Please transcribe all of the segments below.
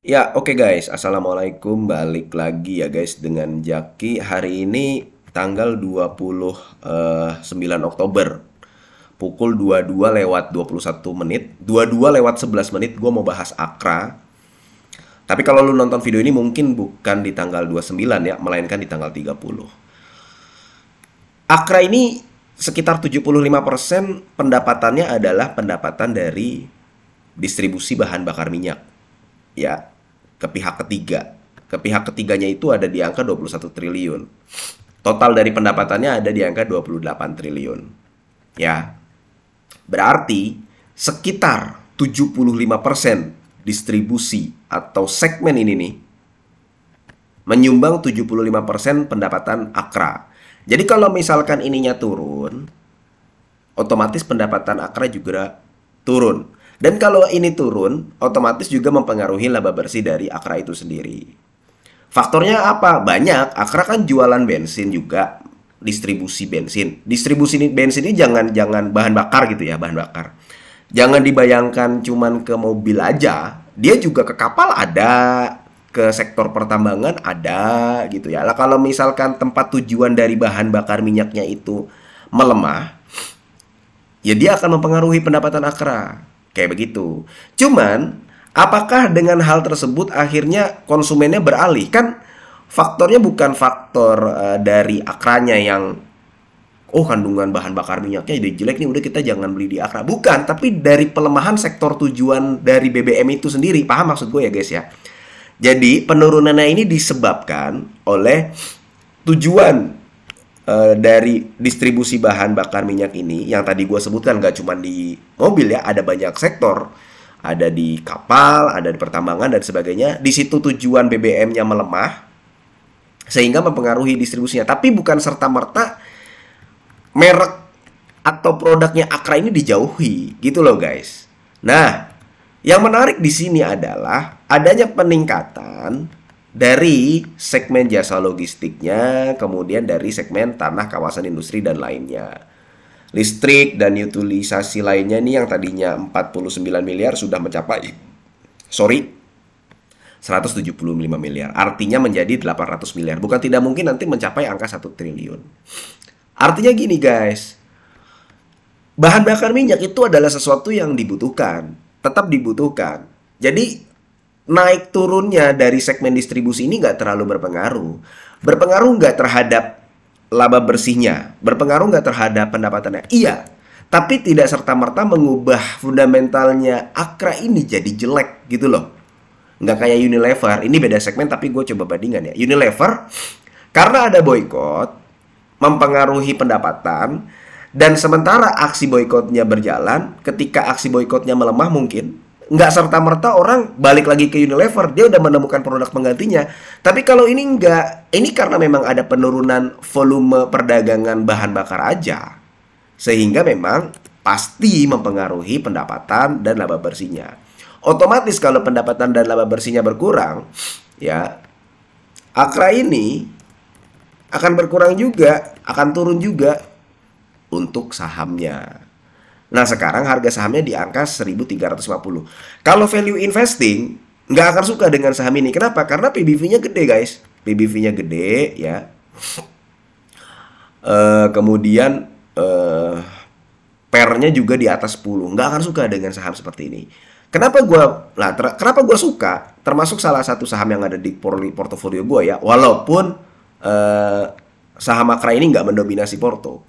Ya, oke guys. Assalamualaikum. Balik lagi ya guys dengan Jaki. Hari ini tanggal 29 Oktober. Pukul 22 lewat 21 menit. 22 lewat 11 menit gue mau bahas Akra. Tapi kalau lu nonton video ini mungkin bukan di tanggal 29 ya, melainkan di tanggal 30. Akra ini sekitar 75% pendapatannya adalah pendapatan dari distribusi bahan bakar minyak. Ya, ke pihak ketiga. Ke pihak ketiganya itu ada di angka 21 triliun. Total dari pendapatannya ada di angka 28 triliun. Ya. Berarti sekitar 75% distribusi atau segmen ini nih menyumbang 75% pendapatan Akra. Jadi kalau misalkan ininya turun, otomatis pendapatan Akra juga turun. Dan kalau ini turun, otomatis juga mempengaruhi laba bersih dari Akra itu sendiri. Faktornya apa? Banyak. Akra kan jualan bensin juga, distribusi bensin. Distribusi bensin ini jangan jangan bahan bakar gitu ya, bahan bakar. Jangan dibayangkan cuman ke mobil aja, dia juga ke kapal ada, ke sektor pertambangan ada gitu ya. Lah kalau misalkan tempat tujuan dari bahan bakar minyaknya itu melemah, ya dia akan mempengaruhi pendapatan Akra. Kayak begitu. Cuman apakah dengan hal tersebut akhirnya konsumennya beralih? Kan faktornya bukan faktor uh, dari Akranya yang oh kandungan bahan bakar minyaknya jadi jelek nih udah kita jangan beli di Akra. Bukan, tapi dari pelemahan sektor tujuan dari BBM itu sendiri. Paham maksud gue ya guys ya? Jadi penurunannya ini disebabkan oleh tujuan uh, dari distribusi bahan bakar minyak ini yang tadi gue sebutkan gak cuma di mobil ya, ada banyak sektor. Ada di kapal, ada di pertambangan dan sebagainya. Di situ tujuan BBM-nya melemah sehingga mempengaruhi distribusinya. Tapi bukan serta-merta merek atau produknya Akra ini dijauhi gitu loh guys. Nah, yang menarik di sini adalah adanya peningkatan dari segmen jasa logistiknya, kemudian dari segmen tanah kawasan industri dan lainnya. Listrik dan utilisasi lainnya nih yang tadinya 49 miliar sudah mencapai sorry 175 miliar. Artinya menjadi 800 miliar. Bukan tidak mungkin nanti mencapai angka 1 triliun. Artinya gini guys, bahan bakar minyak itu adalah sesuatu yang dibutuhkan, tetap dibutuhkan. Jadi naik turunnya dari segmen distribusi ini nggak terlalu berpengaruh. Berpengaruh nggak terhadap laba bersihnya, berpengaruh nggak terhadap pendapatannya. Iya, tapi tidak serta-merta mengubah fundamentalnya Akra ini jadi jelek gitu loh. Nggak kayak Unilever, ini beda segmen tapi gue coba bandingkan ya. Unilever, karena ada boykot, mempengaruhi pendapatan dan sementara aksi boykotnya berjalan, ketika aksi boykotnya melemah mungkin nggak serta merta orang balik lagi ke Unilever dia udah menemukan produk penggantinya. Tapi kalau ini nggak, ini karena memang ada penurunan volume perdagangan bahan bakar aja, sehingga memang pasti mempengaruhi pendapatan dan laba bersihnya. Otomatis kalau pendapatan dan laba bersihnya berkurang, ya Akra ini akan berkurang juga, akan turun juga untuk sahamnya. Nah sekarang harga sahamnya di angka 1350. Kalau value investing nggak akan suka dengan saham ini. Kenapa? Karena PBV-nya gede guys. PBV-nya gede ya. Uh, kemudian uh, pernya juga di atas 10. Nggak akan suka dengan saham seperti ini. Kenapa gue, nah, kenapa gue suka? Termasuk salah satu saham yang ada di portofolio gue ya. Walaupun uh, saham Akra ini nggak mendominasi porto.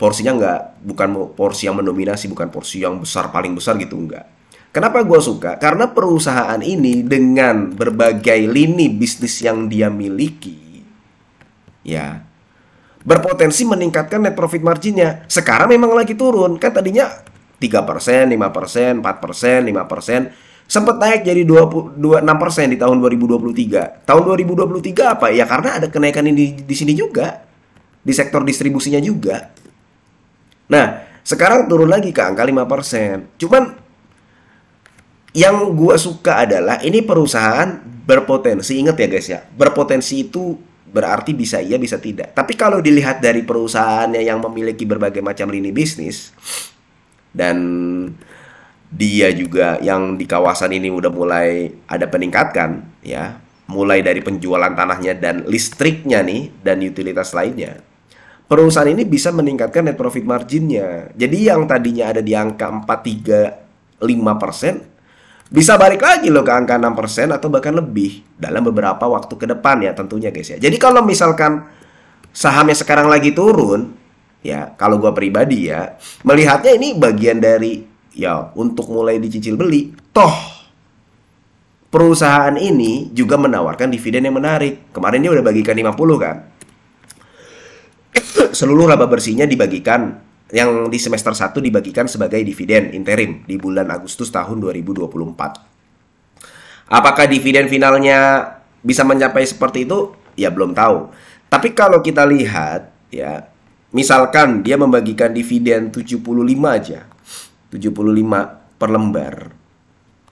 Porsinya nggak, bukan porsi yang mendominasi, bukan porsi yang besar paling besar gitu nggak. Kenapa gue suka? Karena perusahaan ini dengan berbagai lini bisnis yang dia miliki, ya berpotensi meningkatkan net profit marginnya. Sekarang memang lagi turun, kan tadinya 3%, 5%, 4%, 5%, sempat naik jadi 26% di tahun 2023. Tahun 2023 apa? Ya karena ada kenaikan di, di sini juga. Di sektor distribusinya juga. Nah, sekarang turun lagi ke angka 5%. Cuman yang gua suka adalah ini perusahaan berpotensi. Ingat ya guys ya, berpotensi itu berarti bisa iya bisa tidak. Tapi kalau dilihat dari perusahaannya yang memiliki berbagai macam lini bisnis dan dia juga yang di kawasan ini udah mulai ada peningkatan ya mulai dari penjualan tanahnya dan listriknya nih dan utilitas lainnya perusahaan ini bisa meningkatkan net profit marginnya jadi yang tadinya ada di angka 435 persen bisa balik lagi loh ke angka 6 persen atau bahkan lebih dalam beberapa waktu ke depan ya tentunya guys ya jadi kalau misalkan sahamnya sekarang lagi turun ya kalau gue pribadi ya melihatnya ini bagian dari ya untuk mulai dicicil beli. Toh perusahaan ini juga menawarkan dividen yang menarik. Kemarin dia udah bagikan 50 kan. Seluruh laba bersihnya dibagikan yang di semester 1 dibagikan sebagai dividen interim di bulan Agustus tahun 2024. Apakah dividen finalnya bisa mencapai seperti itu? Ya belum tahu. Tapi kalau kita lihat ya, misalkan dia membagikan dividen 75 aja 75 per lembar.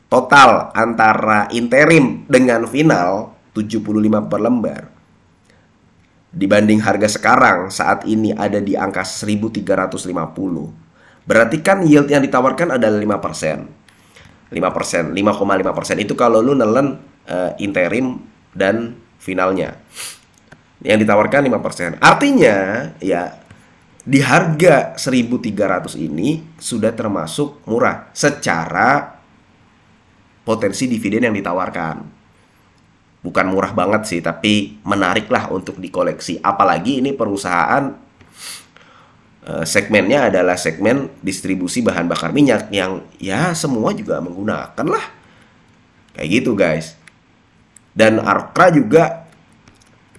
Total antara interim dengan final 75 per lembar. Dibanding harga sekarang saat ini ada di angka 1350. Berarti kan yield yang ditawarkan adalah 5%. 5%, 5,5% itu kalau lu nelen uh, interim dan finalnya. Yang ditawarkan 5%. Artinya ya di harga 1300 ini sudah termasuk murah secara potensi dividen yang ditawarkan. Bukan murah banget sih, tapi menarik lah untuk dikoleksi. Apalagi ini perusahaan eh, segmennya adalah segmen distribusi bahan bakar minyak yang ya semua juga menggunakan lah. Kayak gitu guys. Dan Arkra juga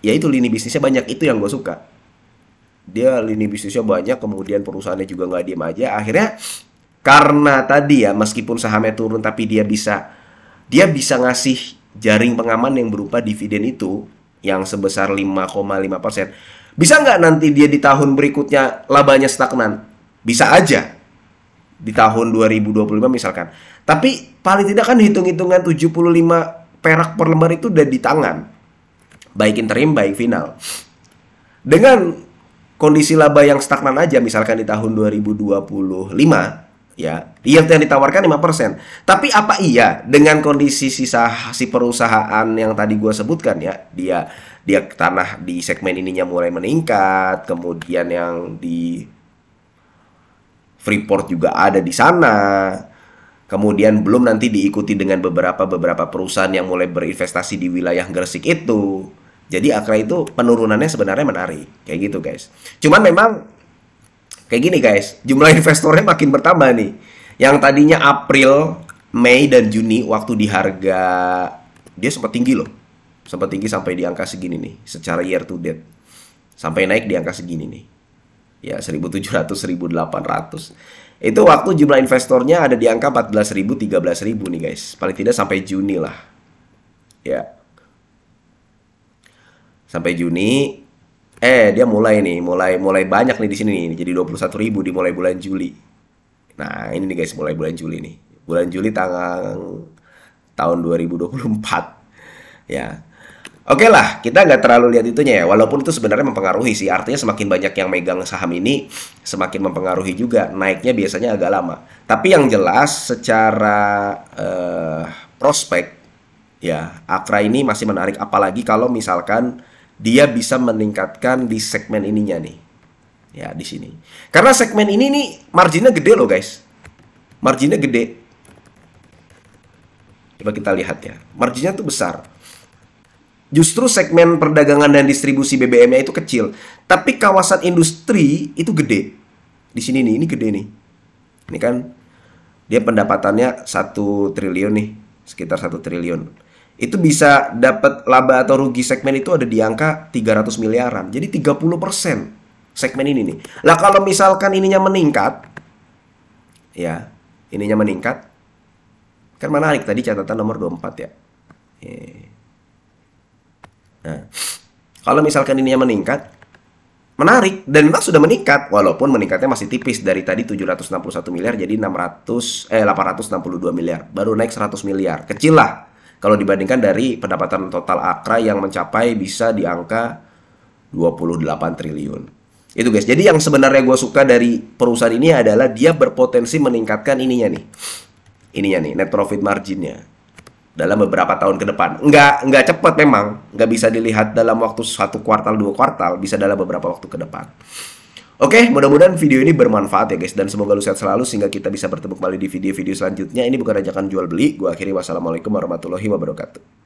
ya itu lini bisnisnya banyak itu yang gue suka dia lini bisnisnya banyak kemudian perusahaannya juga nggak diem aja akhirnya karena tadi ya meskipun sahamnya turun tapi dia bisa dia bisa ngasih jaring pengaman yang berupa dividen itu yang sebesar 5,5 persen. Bisa nggak nanti dia di tahun berikutnya labanya stagnan? Bisa aja. Di tahun 2025 misalkan. Tapi paling tidak kan hitung-hitungan 75 perak per lembar itu udah di tangan. Baik interim baik final. Dengan kondisi laba yang stagnan aja misalkan di tahun 2025 ya yield yang ditawarkan 5%. Tapi apa iya dengan kondisi sisa si perusahaan yang tadi gue sebutkan ya, dia dia tanah di segmen ininya mulai meningkat, kemudian yang di Freeport juga ada di sana. Kemudian belum nanti diikuti dengan beberapa beberapa perusahaan yang mulai berinvestasi di wilayah Gresik itu. Jadi Akra itu penurunannya sebenarnya menarik. Kayak gitu guys. Cuman memang kayak gini guys. Jumlah investornya makin bertambah nih. Yang tadinya April, Mei, dan Juni waktu di harga dia sempat tinggi loh. Sempat tinggi sampai di angka segini nih. Secara year to date. Sampai naik di angka segini nih. Ya 1700, 1800. Itu waktu jumlah investornya ada di angka 14.000, 13.000 nih guys. Paling tidak sampai Juni lah. Ya, sampai Juni eh dia mulai nih mulai mulai banyak nih di sini nih jadi 21 ribu di mulai bulan Juli nah ini nih guys mulai bulan Juli nih bulan Juli tanggal tahun 2024 ya Oke okay lah, kita nggak terlalu lihat itunya ya. Walaupun itu sebenarnya mempengaruhi sih. Artinya semakin banyak yang megang saham ini, semakin mempengaruhi juga. Naiknya biasanya agak lama. Tapi yang jelas, secara uh, prospek, ya Akra ini masih menarik. Apalagi kalau misalkan dia bisa meningkatkan di segmen ininya nih. Ya, di sini. Karena segmen ini nih marginnya gede loh, guys. Marginnya gede. Coba kita lihat ya. Marginnya tuh besar. Justru segmen perdagangan dan distribusi BBM-nya itu kecil, tapi kawasan industri itu gede. Di sini nih, ini gede nih. Ini kan dia pendapatannya satu triliun nih, sekitar satu triliun itu bisa dapat laba atau rugi segmen itu ada di angka 300 miliaran. Jadi 30% segmen ini nih. Lah kalau misalkan ininya meningkat ya, ininya meningkat kan menarik tadi catatan nomor 24 ya. Nah, kalau misalkan ininya meningkat menarik dan memang sudah meningkat walaupun meningkatnya masih tipis dari tadi 761 miliar jadi 600 eh 862 miliar baru naik 100 miliar kecil lah kalau dibandingkan dari pendapatan total Akra yang mencapai bisa di angka 28 triliun. Itu guys. Jadi yang sebenarnya gue suka dari perusahaan ini adalah dia berpotensi meningkatkan ininya nih. ininya nih, net profit marginnya dalam beberapa tahun ke depan. Nggak, nggak cepat memang, nggak bisa dilihat dalam waktu satu kuartal, dua kuartal, bisa dalam beberapa waktu ke depan. Oke, mudah-mudahan video ini bermanfaat ya guys dan semoga lu sehat selalu sehingga kita bisa bertemu kembali di video-video selanjutnya. Ini bukan ajakan jual beli. Gua akhiri wassalamualaikum warahmatullahi wabarakatuh.